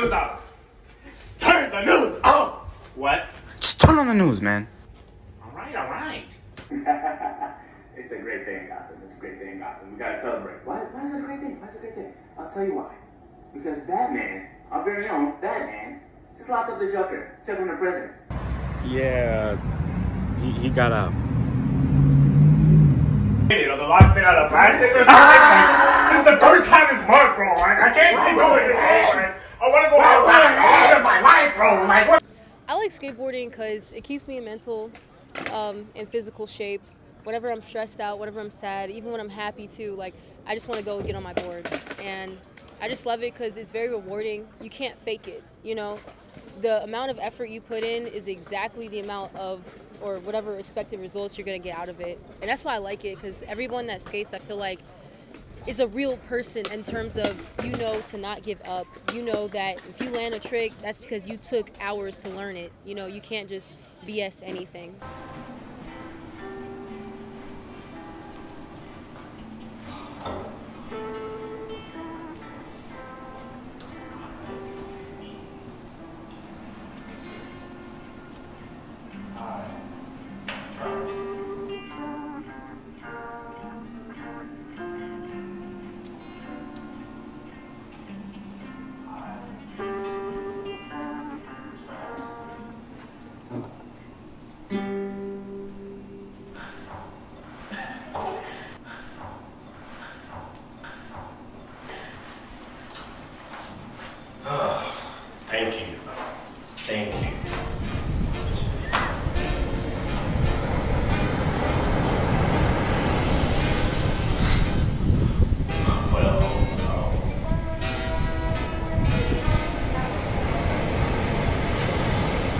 news off. Turn the news off. What? Just turn on the news, man. All right, all right. it's a great day in Gotham. It's a great day in Gotham. We gotta celebrate. Why, why is it a great day? Why is it a great day? I'll tell you why. Because Batman, our very own Batman, just locked up the Joker, took him to prison. Yeah, he, he got out. The lock's made out of plastic or something? Ah! This is the third time it's marked bro. I can't keep going. I want like skateboarding because it keeps me in mental um, and physical shape. Whenever I'm stressed out, whenever I'm sad, even when I'm happy too, like I just want to go and get on my board. And I just love it because it's very rewarding. You can't fake it, you know. The amount of effort you put in is exactly the amount of or whatever expected results you're gonna get out of it. And that's why I like it because everyone that skates, I feel like, is a real person in terms of you know to not give up. You know that if you land a trick, that's because you took hours to learn it. You know, you can't just BS anything. Thank you.